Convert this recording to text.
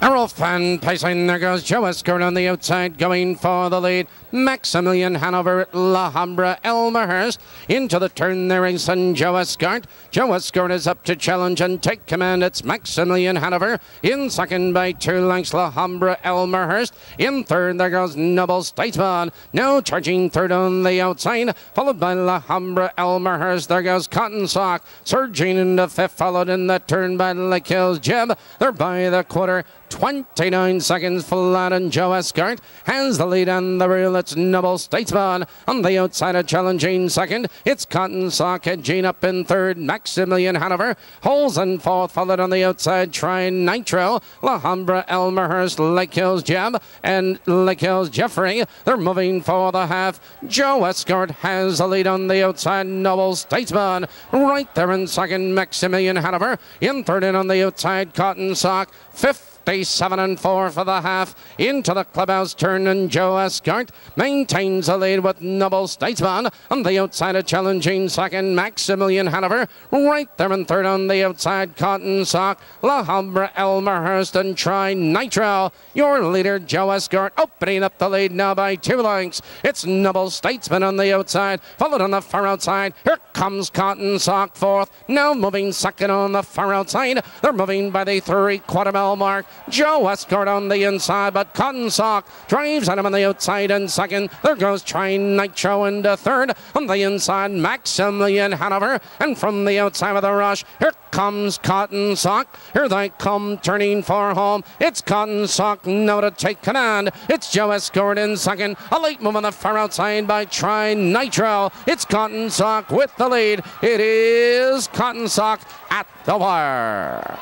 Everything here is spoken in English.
Harold Fan pacing. There goes Joe Escort on the outside, going for the lead. Maximilian Hanover at La Habra Elmerhurst. Into the turn there is son Joe Escort. Joe Escort is up to challenge and take command. It's Maximilian Hanover. In second by two lengths, La Habra Elmerhurst. In third, there goes Noble Statesman. Now charging third on the outside, followed by La Habra Elmerhurst. There goes Cotton Sock. Surging into fifth, followed in the turn by Lake Hills Jeb. They're by the quarter. 29 seconds and Joe Escort has the lead on the reel. It's Noble Statesman on the outside of challenging second. It's Cotton Sock edging up in third. Maximilian Hanover holds in fourth, followed on the outside. Try Nitro, La Habra Elmerhurst, Lake Hills Jeb, and Lake Hills Jeffrey. They're moving for the half. Joe Escort has the lead on the outside. Noble Statesman right there in second. Maximilian Hanover in third and on the outside. Cotton Sock fifth. 57 and 4 for the half. Into the clubhouse turn, and Joe Escort maintains the lead with Noble Statesman on the outside of challenging second. Maximilian Hanover right there in third on the outside. Cotton Sock, La Habra, Elmerhurst, and Try Nitro. Your leader, Joe Escort, opening up the lead now by two lengths. It's Noble Statesman on the outside, followed on the far outside. Here comes Cotton Sock fourth. Now moving second on the far outside. They're moving by the three quarter mile mark. Joe Escort on the inside, but Cotton Sock drives at him on the outside in second. There goes Try Nitro into third. On the inside, Maximilian Hanover. And from the outside of the rush, here comes Cotton Sock. Here they come turning for home. It's Cotton Sock now to take command. It's Joe Escort in second. A late move on the far outside by Try Nitro. It's Cotton Sock with the lead. It is Cotton Sock at the wire.